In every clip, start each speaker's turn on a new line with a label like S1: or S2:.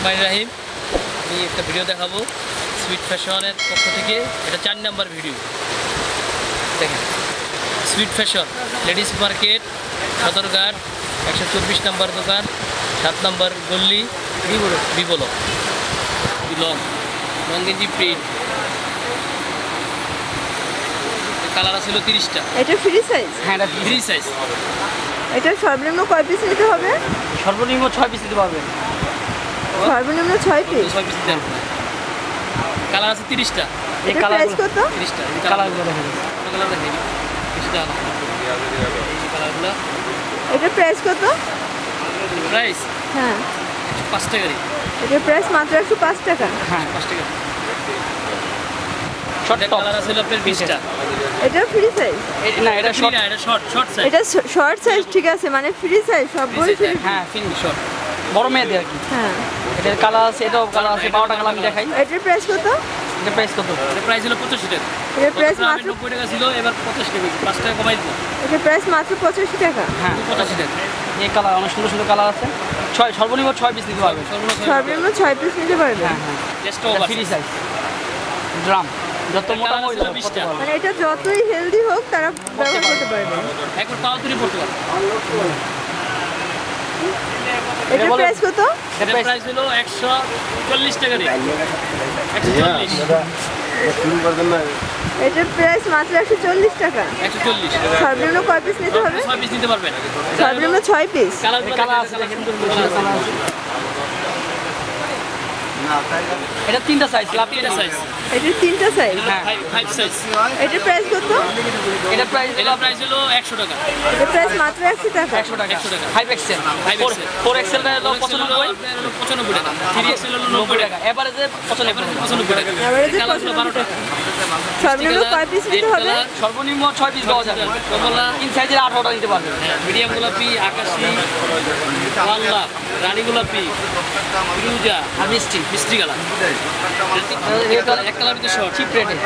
S1: রহমান রাহিম। আমি একটা ভিডিও দেখাবো সুইট ফ্যাশনের পক্ষ থেকে। এটা চার নাম্বার ভিডিও দেখেন sweet fashion ladies market Sadarghat একশো চব্বিশ নাম্বার দোকান সাত নাম্বার গল্লি বিবল। বিবল। লং লং গেঞ্জি প্রিন্ট কালার ছিল তিরিশটা।
S2: এটা ফ্রি সাইজ
S3: হ্যাঁ এটা
S1: ফ্রি সাইজ
S2: এটা সর্বনিম্ন কয় পিস নিতে হবে?
S3: সর্বনিম্ন ছয় পিস নিতে পারবেন
S2: সর্বনিম্ন ছয় পিস
S1: ছয় পিস দেন কালার আছে তিরিশটা।
S3: এই কালার
S2: প্রাইস কত?
S1: তিরিশটা।
S3: কালারগুলো দেখেন
S1: কালার দেখেন তিরিশটা কালারগুলো।
S2: এটা প্রাইস কত?
S1: প্রাইস
S2: হ্যাঁ।
S1: পাঁচ টাকারই
S2: এটা প্রাইস মাত্র একশো পাঁচ টাকা।
S3: হ্যাঁ
S1: পাঁচ টাকা। এটা
S2: ফ্রি সাইজ
S3: না এটা শর্ট
S1: এটা শর্ট শর্ট সাইজ
S2: এটা শর্ট সাইজ ঠিক আছে মানে ফ্রি সাইজ সবগুলোই ফ্রি
S3: হ্যাঁ শর্ট বড় মেয়েদের আর কি।
S2: হ্যাঁ।
S3: এটার কালার আছে এটাও কালার আছে বারোটা কালার আমি দেখাই।
S2: এটার প্রাইস কত?
S3: এটা প্রাইস কত?
S1: এটা প্রাইস হলো পঁচাশি টাকা।
S2: এটার প্রাইস মাত্র
S1: নব্বই টাকা ছিল এবার পঁচাশি টাকা পাঁচ টাকা কমাই দিল
S2: এটার প্রাইস মাত্র পঁচাশি টাকা?
S3: হ্যাঁ
S1: পঁচাশি টাকা।
S3: এই কালার অনেক সুন্দর সুন্দর কালার আছে। ছয় সর্বনিম্ন ছয় পিস নিতে পারবেন।
S1: সর্বনিম্ন
S2: সর্বনিম্ন ছয় পিস নিতে পারবে
S3: হ্যাঁ হ্যাঁ। ফ্রি সাইজ ড্রাম যত মোটা মহিলা
S1: ছিল বিশটা।
S2: মানে এটা যতই হেলদি হোক তারা ব্যবহার করতে পারবে।
S1: একবার তুলি পড়তে পারো
S2: এটার
S3: বলো।
S2: প্রাইস কত?
S1: এটা প্রাইস হলো একশো চল্লিশ টাকা রে একশো চল্লিশ।
S2: এটার প্রাইস মাত্র একশো চল্লিশ টাকা।
S1: একশো চল্লিশ।
S2: সর্বনিম্ন কয় পিস নিতে হবে?
S1: ছয় পিস নিতে পারবেন।
S2: সর্বনিম্ন 6 পিস
S1: কালার
S3: কালার আছে সুন্দর কালার আছে। এটা তিনটা সাইজ লাভ
S1: তিনটা সাইজ
S2: এটার তিনটা সাইজ
S3: হ্যাঁ।
S1: ফাইভ সাইজ
S2: এটার প্রাইস কত?
S3: এটা প্রাইস
S1: এটা প্রাইস হলো একশো টাকা।
S2: এটার প্রাইস মাত্র একশো টাকা?
S3: একশো টাকা।
S1: 100 টাকা।
S3: Five XL
S1: Five XL।
S3: Four এক্সেলটা হলো পঁচানব্বই।
S1: পঁচানব্বই টাকা। থ্রি এক্সেল হলো টাকা।
S3: এভারেজে টাকা।
S1: কালার হলো বারো
S2: 95
S1: টাকা।
S2: সর্বনিম্ন কয় পিস নিতে হবে?
S3: সর্বনিম্ন ছয় পিস যাবে।
S1: কমলা
S3: সাইজের নিতে পারবেন
S1: মিডিয়াম গোলাপি আকাশি ওয়াল্লা রানী গোলাপি ফিরুজা।
S3: আর মিষ্টি।
S1: মিষ্টি কালার। এক কালার ভিতরে শর্ট
S3: চিপ রেটে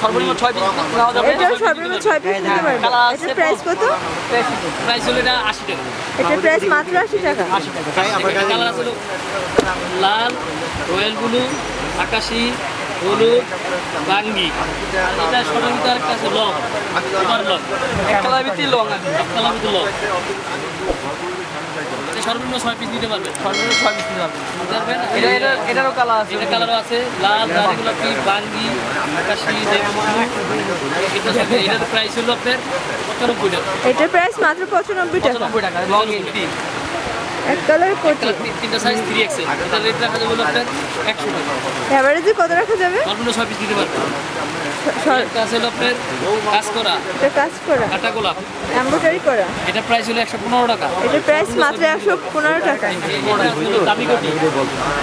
S3: সর্বনিম্ন ছয় পিস নেওয়া যাবে।
S2: সর্বনিম্ন ছয় পিস নিতে পারবে।
S3: কালার
S2: প্রাইস কত?
S1: প্রাইস হলো এটা আশি টাকা।
S2: এটার প্রাইস মাত্র আশি টাকা?
S3: আশি টাকা।
S1: কালার আছে লাল রয়্যাল ব্লু আকাশি হলুদ বাঙ্গি। এটা ভিতরে আরেকটা আছে লং। এবার লং।
S3: একলার ভিতরে লং আছে
S1: এক কালার ভিতরে লং। সর্বনিম্ন ছয় পিস নিতে পারবেন।
S3: সর্বনিম্ন ছয় পিস নিতে পারবেন। এটা এটা এটারও কালার আছে।
S1: এটা কালারও আছে। লাল লাল গোলাপি বাঙ্গি আকাশি এটার প্রাইস হলো আপনার পঁচানব্বই টাকা।
S2: এটার প্রাইস মাত্র পঁচানব্বই টাকা।
S3: পঁচানব্বই টাকা। লং
S2: এক কালার কোটি।
S1: তিনটা সাইজ থ্রি এক্সেল এটার রেট রাখা যাবে আপনার একশো টাকা।
S2: কত রাখা যাবে?
S1: সর্বনিম্ন ছয় পিস দিতে পারবেন
S2: স-
S1: একটা আপনার কাজ করা
S2: এটা কাজ করা
S1: কাটা গোলাপ।
S2: এম্ব্রয়ডারি করা।
S1: এটা প্রাইস হলো টাকা।
S2: প্রাইস মাত্র টাকা।
S1: এটা দামি কোটি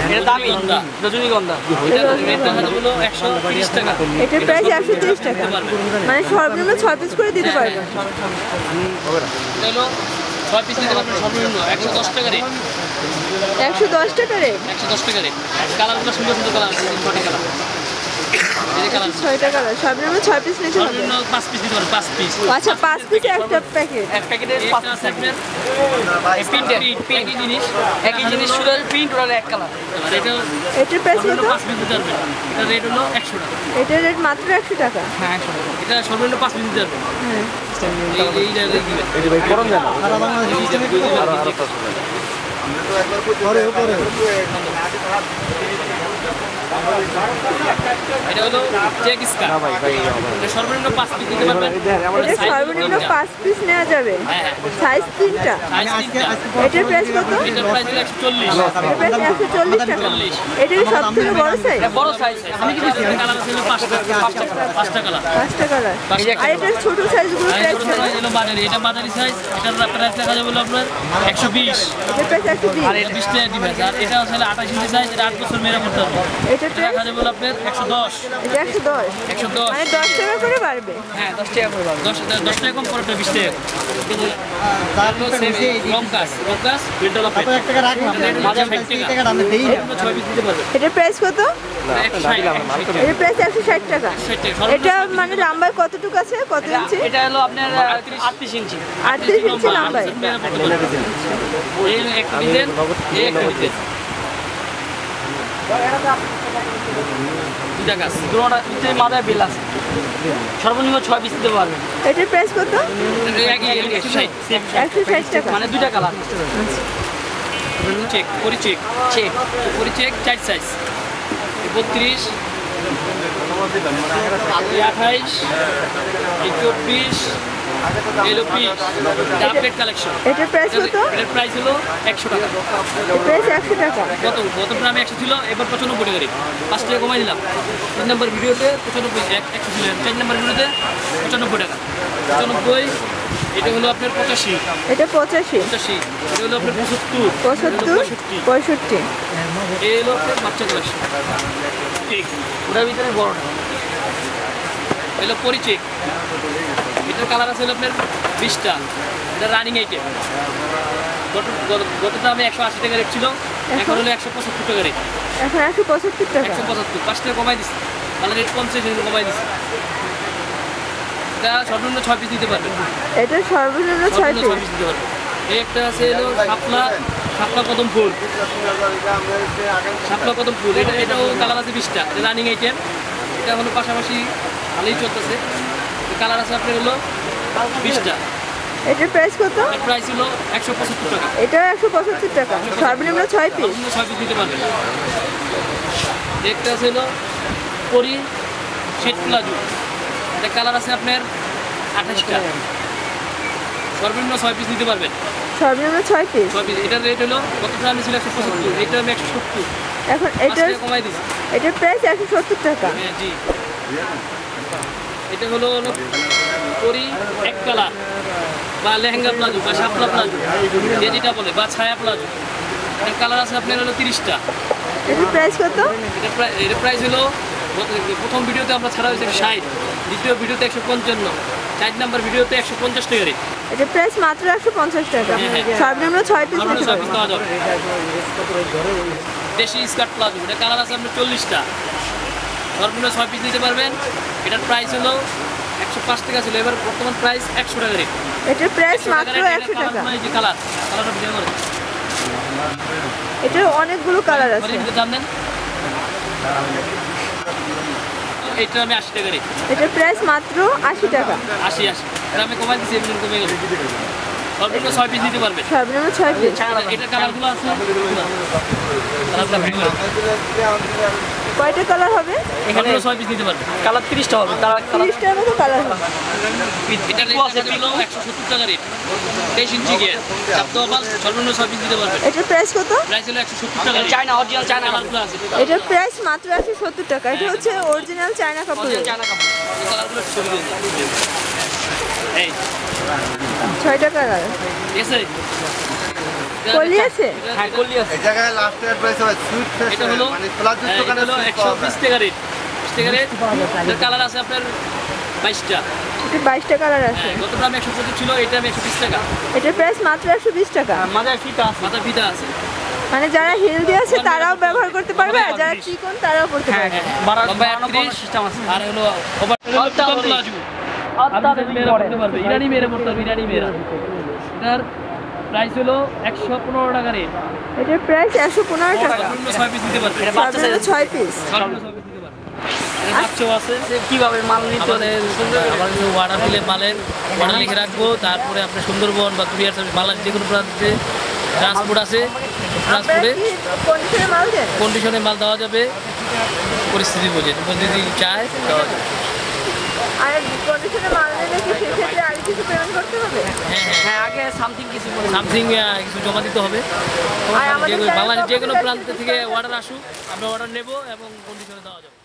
S3: এটা দামি
S1: রজনীগন্ধা।
S3: রজনীগন্ধা
S1: এটা রেট রাখা যাবে হলো একশো তিরিশ টাকা।
S2: এটার প্রাইস একশো তিরিশ টাকা। মানে সর্বনিম্ন ছয় পিস করে দিতে পারবে
S1: এটা হলো ছয় পিস নিতে পারবেন সর্বনিম্ন একশো দশ টাকা রেট
S2: একশো দশ টাকা রেট
S1: একশো দশ টাকা রেট কালারগুলো সুন্দর সুন্দর কালার আছে ছটা কালার। এই যে কালার।
S2: ছয়টা কালার সর্বনিম্ন ছয় পিস নিতে হবে?
S1: পাঁচ পিস দিতে পারবেন পাঁচ পিস
S2: আচ্ছা পাঁচ পিস একটা প্যাকেট
S3: এক পাঁচ
S1: আপনার
S3: প্রিন্টের
S1: জিনিস
S3: একই জিনিস শুধু প্রিন্ট ওরা এক কালার
S2: এটার প্রাইস
S1: সর্বনিম্ন
S2: কত?
S1: পাঁচ পিস দিতে পারবেন। এটা রেট হলো একশো টাকা।
S2: এটার রেট মাত্র একশো টাকা?
S3: হ্যাঁ একশো টাকা।
S1: এটা সর্বনিম্ন পাঁচ পিস পারবেন।
S2: হ্যাঁ।
S1: এই এই জায়গায় দিবেন এটা হলো চেক স্কার। সর্বনিম্ন পাঁচ পিস দিতে পারবেন?
S2: সর্বনিম্ন পাঁচ পিস নেওয়া যাবে।
S1: হ্যাঁ হ্যাঁ।
S2: সাইজ তিনটা। এটার প্রাইস কত?
S1: এটার প্রাইস হলো একশো চল্লিশ।
S2: একশো চল্লিশ টাকা। এটার সব থেকে বড় সাইজ
S3: বড় সাইজ
S1: আমি কি দিচ্ছি কালার ছিল পাঁচটা পাঁচটা পাঁচটা কালার।
S2: পাঁচটা কালার। আর এটার ছোট সাইজগুলো প্রাইস
S1: ছোট সাইজ হলো এটা মাঝারি সাইজ এটার প্রাইস দেখা যাবে আপনার একশো বিশ।
S2: বিশ।
S1: আর এটা বিশ টাকা ডিভাইস আর এটা হচ্ছে আঠাশ ইঞ্চি সাইজ এটা আট বছর করতে হবে।
S2: এটা
S1: রাখা যাবে আপনার একশো দশ।
S2: একশো দশ?
S1: একশো দশ।
S2: মানে দশ টাকা করে বাড়বে?
S3: হ্যাঁ দশ করে
S1: দশ দশ কম বিশ
S4: এক
S2: প্রাইস কত? এটা মানে লাম্বায় কতটুকু আছে? কত ইঞ্চি?
S3: এটা হলো আপনার আটত্রিশ। ইঞ্চি।
S2: আটত্রিশ ইঞ্চি লাম্বায়
S1: ডিজাইন এই একটা ডিজাইন দুটা গাছ।
S3: দুটোটা দুটোই মাথায় বিল আছে। সর্বনিম্ন ছয় পিস দিতে পারবেন
S2: এটার প্রাইস কত?
S3: মানে দুইটা কালার
S1: চেক করি চেক
S3: চেক
S1: করি চেক চার সাইজ বত্রিশ আঠাইশ চব্বিশ এলো পিস আপডেট কালেকশন।
S2: এটার প্রাইস কত?
S1: এটার প্রাইস হলো একশো টাকা।
S2: প্রাইস একশো টাকা?
S1: কত? গ্রামে ছিল? এবার পঁচানব্বই টাকা রেট। পাঁচ টাকা কমাই দিলাম। তিন নম্বর ভিডিওতে পঁচানব্বই এক- একশো ছিল। চার নম্বর ভিডিওতে পঁচানব্বই টাকা। পঁচানব্বই এটা হলো আপনার পঁচাশি।
S2: এটা পঁচাশি।
S1: পঁচাশি এটা হলো আপনার পঁচাত্তর।
S2: পঁচাত্তর
S1: পঁয়ষট্টি।
S2: পঁয়ষট্টি।
S1: এই হলো আপনার বাচ্চা কালেকশন। ঠিক।
S3: ওটার ভিতরে বড়টা
S1: এলো পরিচেক এটার কালার আছে আপনার বিশটা। এটা রানিং আইটেম গত আমি একশো আশি টাকা রেট ছিল এখন হলো একশো পঁচাত্তর টাকা রেট
S2: এখন একশো পঁচাত্তর টাকা?
S1: একশো পঁচাত্তর পাঁচ টাকা কমাই দিচ্ছি কালার রেট কমছে সেজন্য কমাই দিচ্ছি এটা সর্বনিম্ন ছয় পিস দিতে পারবে
S2: এটা সর্বনিম্ন ছয় পিস
S1: দিতে পারবে এই একটা আছে হলো শাপলা শাপলা কদম ফুল। শাপলা কদম ফুল এটা এটাও কালার আছে বিশটা। এটা রানিং আইটেম এটা হলো পাশাপাশি ভালোই চলতেছে। কালার আছে আপনার হলো বিশটা।
S2: এটার প্রাইস কত?
S1: এর প্রাইস হলো একশো পঁচাত্তর টাকা।
S2: এটা একশো পঁচাত্তর টাকা। সর্বনিম্ন ছয় পিস
S1: সর্বনিম্ন ছয় পিস দিতে পারবেন। একটা আছে হলো পরি শেট প্লাজো। এটা কালার আছে আপনার আঠাশটা। সর্বনিম্ন ছয় পিস দিতে পারবেন।
S2: সর্বনিম্ন ছয় পিস
S1: ছয় পিস এটার রেট হলো কতটা আমি ছিল একশো পঁচাত্তর? এটা আমি একশো সত্তর।
S2: এখন
S1: পাঁচ
S2: এটার
S1: কমাই দিচ্ছি
S2: এটার প্রাইস একশো সত্তর টাকা।
S1: হ্যাঁ, জি। এটা হলো হলো এক কালার বা লেহেঙ্গা প্লাজো বা শাপলা প্লাজো যে যেটা বলে বা ছায়া প্লাজো। এটার কালার আছে আপনার হলো তিরিশটা।
S2: এটার প্রাইস কত?
S1: এটা প্রায় এর প্রাইস হলো প্রথম ভিডিওতে আমরা ছাড়া হয়েছে ষাট দ্বিতীয় ভিডিওতে একশো পঞ্চান্ন চার নাম্বার ভিডিওতে একশো পঞ্চাশ টাকা রেট
S2: এটার প্রাইস মাত্র একশো পঞ্চাশ টাকা।
S1: হ্যাঁ, হ্যাঁ।
S2: সর্বনিম্ন ছয় পিস
S1: ছয় পিস দেওয়া যাবে। দেশি স্কার্ট প্লাজো এটা কালার আছে আপনার চল্লিশটা। সর্বনিম্ন ছয় পিস নিতে পারবেন। এটার প্রাইস হলো একশো পাঁচ টাকা ছিল। এবার বর্তমান প্রাইস একশো টাকা রেট
S2: এটার প্রাইস মাত্র একশো টাকা।
S1: এই যে কালার কালারটা ভিডিও করে
S2: এটার অনেকগুলো কালার আছে।
S1: মানে দাম দেন এইটা আমি আশি টাকা রেট
S2: এটার প্রাইস মাত্র আশি টাকা।
S1: আশি আশি। এটা আমি কমাই দিচ্ছি এমনি কমে গেল। সর্বনিম্ন ছয় পিস দিতে পারবে।
S2: সর্বনিম্ন ছয় পিস
S1: এটা কালারগুলো আছে। করে
S2: কয়টা কালার হবে?
S3: এখানে
S1: ছয় পিস দিতে পারবেন
S3: কালার তিরিশটা হবে কালার কালার
S2: তিরিশটার মতো কালার হবে।
S1: এটা আছে হলো একশো সত্তর টাকা রেট তেইশ ইঞ্চি গিয়ে। চাপতে পাল সর্বনিম্ন ছয় পিস দিতে পারবেন
S2: এটার প্রাইস কত?
S1: প্রাইস হলো একশো সত্তর টাকা
S3: চায়না অরিজিনাল চায়না কাপড়
S1: কালারগুলো আছে।
S2: এটার প্রাইস মাত্র একশো সত্তর টাকা। এটা হচ্ছে অরিজিনাল চায়না
S3: অরিজিনাল চায়না কাপড়
S1: এই কালারগুলো ছবি দিন। এই।
S2: ছয়টা কালার
S1: আছে
S2: কলি আছে?
S3: হ্যাঁ কল্লি আছে
S4: এই জায়গায় লাস্ট অ্যাডভাইস হবে সুইট
S1: এটা হলো
S4: মানে
S1: হ্যাঁ, হলো একশো
S4: পাওয়া
S1: বিশ
S4: যায়।
S1: টাকা রেট টাকা রেট এটার কালার আছে আপনার বাইশটা
S2: এটা বাইশটা কালার আছে
S1: হ্যাঁ আমি ছিল এটা আমি একশো বিশ টাকা
S2: এটার প্রাইস মাত্র একশো বিশ টাকা
S3: মাঝে ফিটা আছে
S1: মাথা ফিতা আছে
S2: মানে যারা হেলদি আছে তারাও ব্যবহার করতে পারবে আর যারা চিকন তারাও করতে
S3: হ্যাঁ
S2: পারবে
S1: আর হলো ওভার। প্লাজো
S3: আত্মা
S1: পড়তে পারবে ইরানি মেয়েরা পড়তে পারবে ইরানি এটার প্রাইস হলো একশো পনেরো টাকা রেট।
S2: এটার প্রাইস একশো পনেরো টাকা।
S1: সর্বনিম্ন ছয় পিস দিতে পারবে।
S2: ছয় পিস।
S1: সর্বনিম্ন ছয় পিস দিতে পারবে। আছে।
S3: কীভাবে মাল নিতে হবে
S1: আমাদের আমার কিছু অর্ডার দিলে মালের অর্ডার লিখে রাখব তারপরে আপনার সুন্দরবন বা কুরিয়ার সার্ভিস বাংলাদেশ যে কোনো প্রান্তে ট্রান্সপোর্ট আছে ট্রান্সপোর্টে
S2: কন্ডিশনে মাল দেন?
S1: কন্ডিশনে মাল দেওয়া যাবে। পরিস্থিতি বুঝে যদি চায় দেওয়া যাবে।
S2: আর কন্ডিশনে মাল নিলে কি সেক্ষেত্রে আর কিছু পেমেন্ট করতে হবে?
S1: হ্যাঁ
S3: আগে সামথিং কিছু করে
S1: সামথিং কিছু জমা দিতে হবে।
S2: আর আমাদের
S1: যে কোনো- বাংলাদেশ যে কোনো প্রান্ত থেকে অর্ডার আসুক আমরা অর্ডার নেব এবং কন্ডিশনে দেওয়া যাবে।